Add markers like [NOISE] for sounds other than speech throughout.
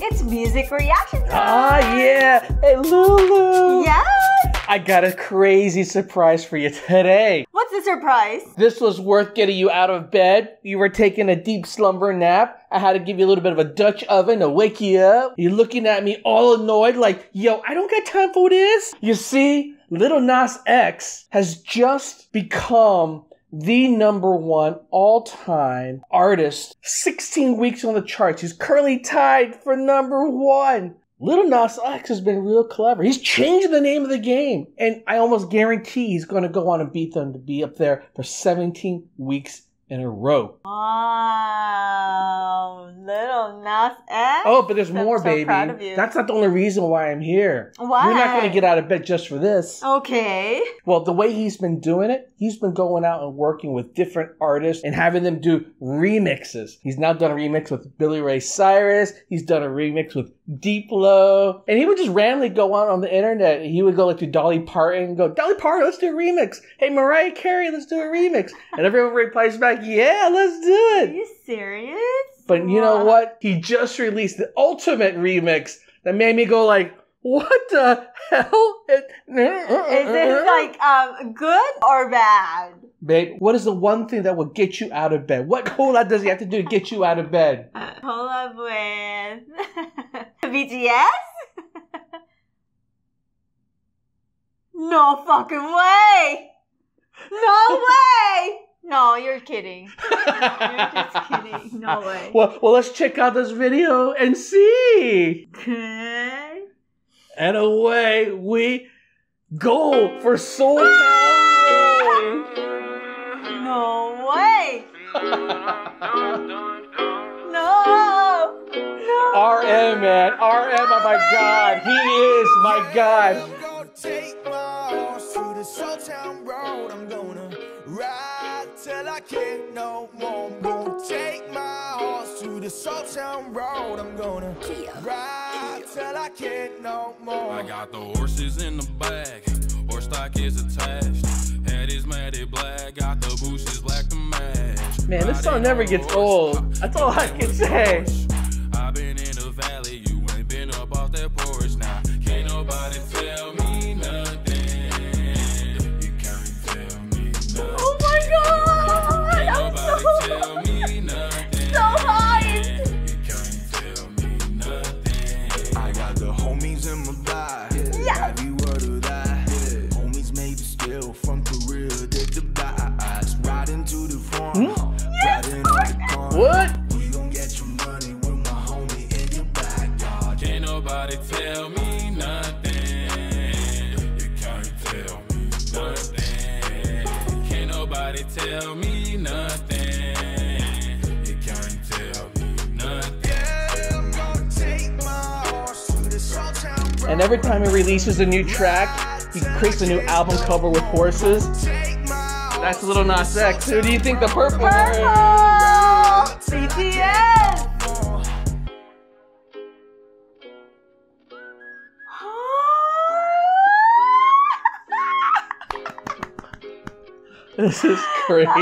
It's music reaction time. Ah, yeah. Hey, Lulu. Yes. I got a crazy surprise for you today. What's the surprise? This was worth getting you out of bed. You were taking a deep slumber nap. I had to give you a little bit of a Dutch oven to wake you up. You're looking at me all annoyed, like, yo, I don't got time for this. You see, Little Nas X has just become the number one all time artist. 16 weeks on the charts. He's currently tied for number one. Little Nas X has been real clever. He's changed the name of the game. And I almost guarantee he's going to go on and beat them to be up there for 17 weeks in a row. Wow, little Nas X. Oh, but there's I'm more, so baby. proud of you. That's not the only reason why I'm here. Why? You're not going to get out of bed just for this. Okay. Well, the way he's been doing it, he's been going out and working with different artists and having them do remixes. He's now done a remix with Billy Ray Cyrus. He's done a remix with Deep Diplo. And he would just randomly go out on the internet. He would go like to Dolly Parton and go, Dolly Parton, let's do a remix. Hey, Mariah Carey, let's do a remix. And everyone replies back, yeah, let's do it. Are you serious? But you know what? He just released the ultimate remix that made me go like, what the hell? Is it like um good or bad? Babe, what is the one thing that will get you out of bed? What cola does he have to do to get you out of bed? [LAUGHS] Hold up with [LAUGHS] BTS? [LAUGHS] no fucking way! No, you're kidding. [LAUGHS] You're just kidding. No way. Well, well, let's check out this video and see. Okay. And away we go for Seoul Town No way! No! No! RM, man. RM, oh my God. He is my God. Can't no. I'm gonna take my horse to the Seoul Town Road. I'm gonna ride till I can't no more. I got the horses in the back, horse stock is attached. Head is matted black, got the bushes black to match. Man, this song never gets old. That's all I can say. Nobody tell me nothing. You can't tell me nothing. Can't nobody tell me nothing. You can't tell me nothing. Yeah, I'm gonna take my horse to the Seoul Town Road. And every time he releases a new track, he creates a new album cover with horses. That's a Little Nas X. Who do you think the purple one is? BTS! This is crazy. [LAUGHS]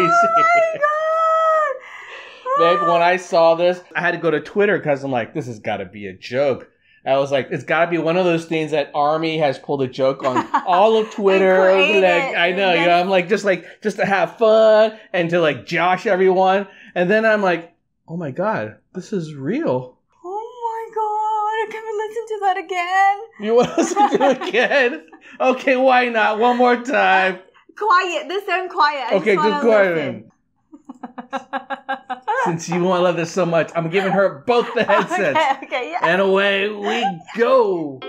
Oh my god. Babe, when I saw this, I had to go to Twitter because I'm like, this has got to be a joke. I was like, it's got to be one of those things that Army has pulled a joke on [LAUGHS] all of Twitter. like. I know, you know, I'm like, just like, just to have fun and to like josh everyone. And then I'm like, oh my God, this is real. Oh my god, can we listen to that again? You want to do it [LAUGHS] again? Okay, why not? One more time. Quiet, this time quiet. I Okay, just just wanna go ahead. listen. Since you want to love this so much, I'm giving her both the [LAUGHS] headsets. Okay, okay, yeah. And away we go.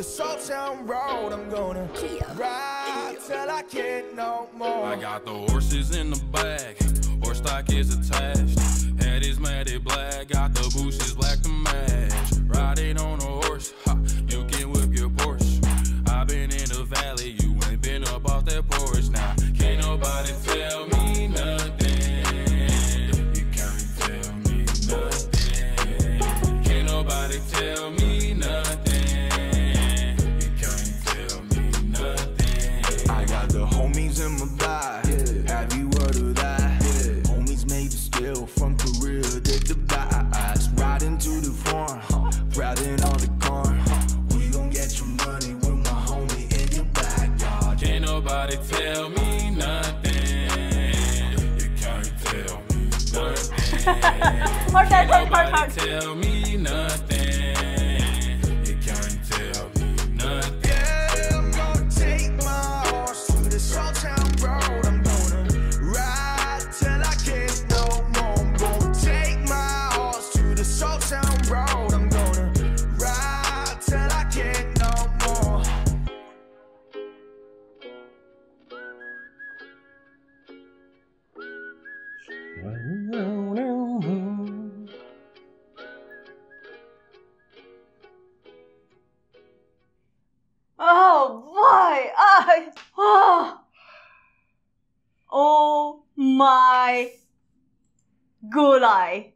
Horse to the Seoul Town Road. I'm gonna ride till I can't no more. I got the horses in the back, horse stock is attached. Head is matted black, got the bushes black to match. Riding on a the homies in my bag. Have you heard of that? Homies made of steel from Korea, dig the bags. Riding to the farm, riding on the car. We gon' get your money with my homie in your backyard. Can't nobody tell me nothing. You can't tell me nothing. [LAUGHS] Hard, hard, Can't hard, hard, nobody tell me nothing. Oh boy! I, oh. oh my gulai.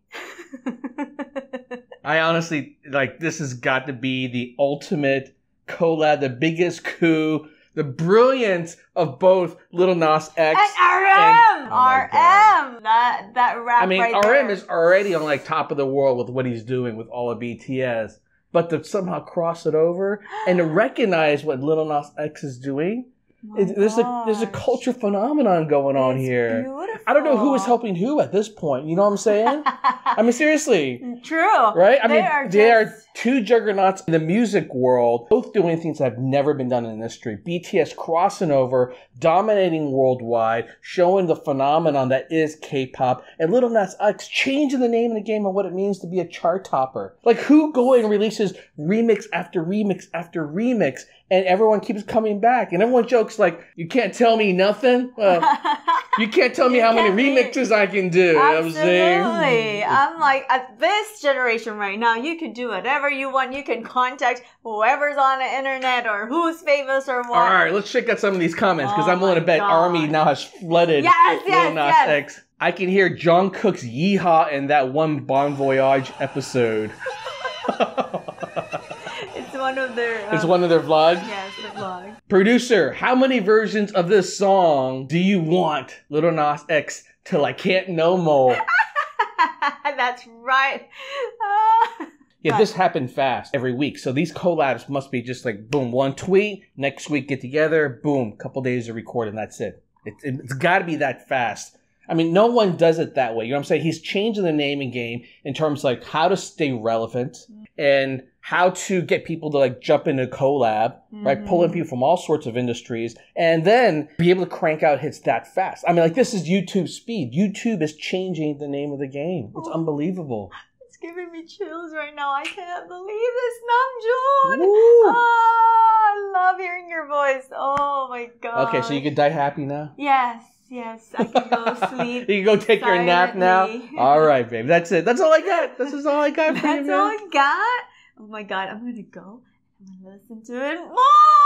[LAUGHS] I honestly like this has got to be the ultimate collab, the biggest coup, the brilliance of both Little Nas X and RM, and- oh RM. That that rap. I mean, right RM there. is already on like top of the world with what he's doing with all of BTS, but to somehow cross it over and to [GASPS] recognize what Little Nas X is doing, Oh it, there's a there's a culture phenomenon going on It's here. Beautiful. I don't know who is helping who at this point. You know what I'm saying? [LAUGHS] I mean, seriously. True. Right? I They mean, are they are two juggernauts in the music world, both doing things that have never been done in the industry. BTS crossing over, dominating worldwide, showing the phenomenon that is K-pop, and Little Nas X changing the name of the game and what it means to be a chart topper. Like, who going and releases remix after remix after remix, and everyone keeps coming back, and everyone jokes like, "You can't tell me nothing." [LAUGHS] Well, you can't tell me how many remixes I can do. You know what I'm saying? Absolutely. I'm like, at this generation right now, you can do whatever you want. You can contact whoever's on the internet or who's famous or what. All right, let's check out some of these comments because Oh I'm willing to bet God. Army now has flooded Yes, yes, yes. X. I can hear Jungkook's yeehaw in that one Bon Voyage episode. [LAUGHS] It's one of their. it's um, one of their vlogs. Yes, the vlog. Producer, how many versions of this song do you want Little Nas X till I can't no more? [LAUGHS] That's right. Ah. [LAUGHS] Yeah, this happened fast every week. So these collabs must be just like boom, one tweet, next week get together, boom, couple days to record, and that's it. it, it it's got to be that fast. I mean, no one does it that way. You know what I'm saying? He's changing the naming game in terms of like how to stay relevant and how to get people to like jump into collab, right? Pulling mm-hmm. people from all sorts of industries and then be able to crank out hits that fast. I mean, like this is YouTube speed. YouTube is changing the name of the game. It's oh. unbelievable. It's giving me chills right now. I can't believe this, Namjoon. Woo! Oh, I love hearing your voice. Oh my god. Okay, so you can die happy now. Yes, yes. I can go [LAUGHS] sleep. You can go take your nap now. All right, [LAUGHS] babe. That's it. That's all I got. This is all I got for you, That's all I got. Oh my god, I'm gonna go. I'm gonna listen to it more.